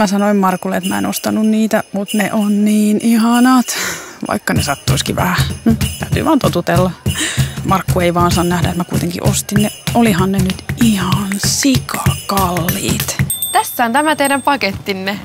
mä sanoin Markulle, että mä en ostanut niitä, mutta ne on niin ihanat. Vaikka ne sattuisikin vähän. Hm, täytyy vaan totutella. Markku ei vaan saa nähdä, että mä kuitenkin ostin ne. Olihan ne nyt ihan sikakalliit. Tässä on tämä teidän pakettinne.